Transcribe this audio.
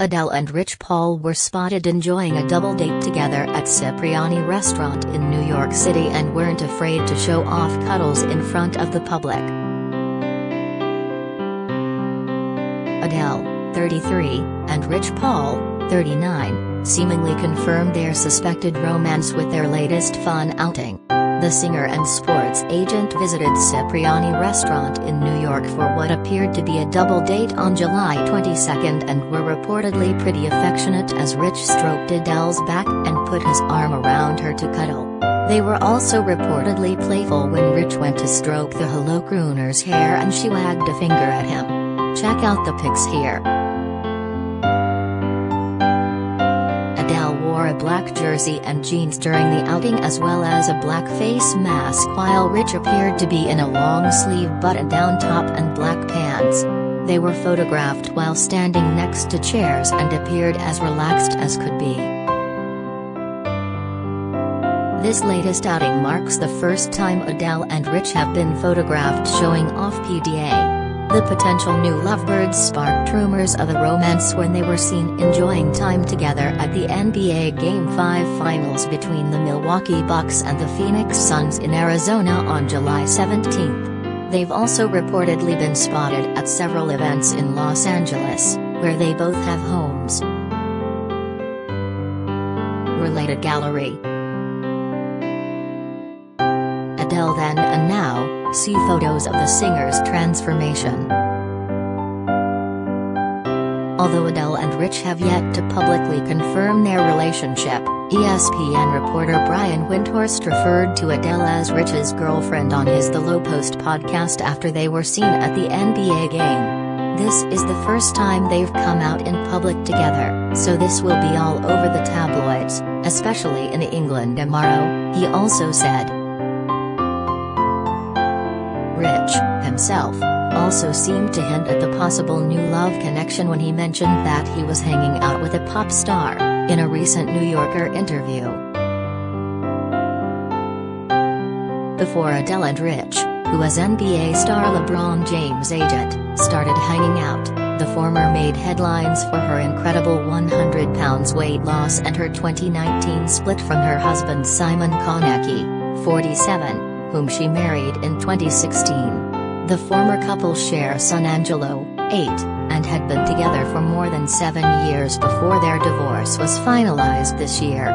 Adele and Rich Paul were spotted enjoying a double date together at Cipriani Restaurant in New York City and weren't afraid to show off cuddles in front of the public. Adele, 33, and Rich Paul, 39, seemingly confirmed their suspected romance with their latest fun outing. The singer and sports agent visited Cipriani restaurant in New York for what appeared to be a double date on July 22 and were reportedly pretty affectionate as Rich stroked Adele's back and put his arm around her to cuddle. They were also reportedly playful when Rich went to stroke the Hello crooner's hair and she wagged a finger at him. Check out the pics here. A black jersey and jeans during the outing as well as a black face mask while Rich appeared to be in a long-sleeve button-down top and black pants. They were photographed while standing next to chairs and appeared as relaxed as could be. This latest outing marks the first time Adele and Rich have been photographed showing off PDA. The potential new lovebirds sparked rumors of a romance when they were seen enjoying time together at the NBA Game 5 Finals between the Milwaukee Bucks and the Phoenix Suns in Arizona on July 17. They've also reportedly been spotted at several events in Los Angeles, where they both have homes. Related Gallery Adele then and now, See photos of the singer's transformation. Although Adele and Rich have yet to publicly confirm their relationship, ESPN reporter Brian Windhorst referred to Adele as Rich's girlfriend on his The Lowe Post podcast after they were seen at the NBA game. This is the first time they've come out in public together, so this will be all over the tabloids, especially in England tomorrow, he also said. Rich, himself, also seemed to hint at the possible new love connection when he mentioned that he was hanging out with a pop star, in a recent New Yorker interview. Before Adele and Rich, who was NBA star LeBron James' agent, started hanging out, the former made headlines for her incredible 100 pounds weight loss and her 2019 split from her husband Simon Konecki, 47, whom she married in 2016. The former couple share son Angelo, 8, and had been together for more than seven years before their divorce was finalized this year.